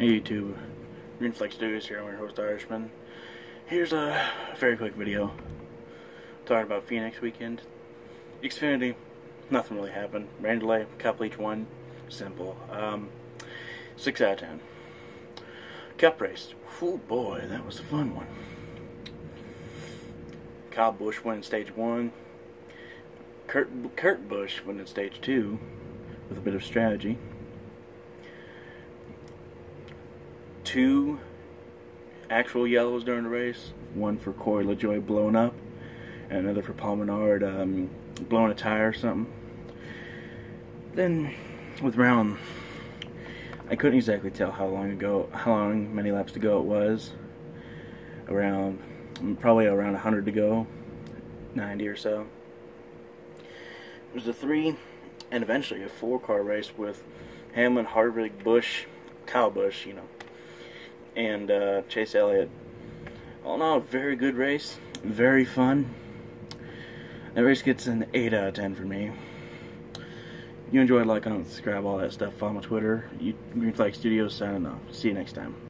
Hey YouTube, Green Flag Studios here, I'm your host Irishman. Here's a very quick video talking about Phoenix weekend. Xfinity, nothing really happened. Rain delay, couple each one, simple. Um, 6 out of 10. Cup race, oh boy, that was a fun one. Kyle Busch went in stage 1. Kurt, Kurt Busch went in stage 2 with a bit of strategy. Two actual yellows during the race. One for Corey LaJoie blowing up, and another for Paul Menard um, blowing a tire or something. Then, with round, I couldn't exactly tell how long ago, how long, many laps to go it was. Around, probably around 100 to go, 90 or so. It was a three, and eventually a four-car race with Hamlin, Harvick, Busch, Kyle Busch, you know, and uh, Chase Elliott. All in all, very good race. Very fun. That race gets an 8 out of 10 for me. You enjoyed, like, comment, subscribe, all that stuff. Follow my Twitter. You, Flag Studios signing off. See you next time.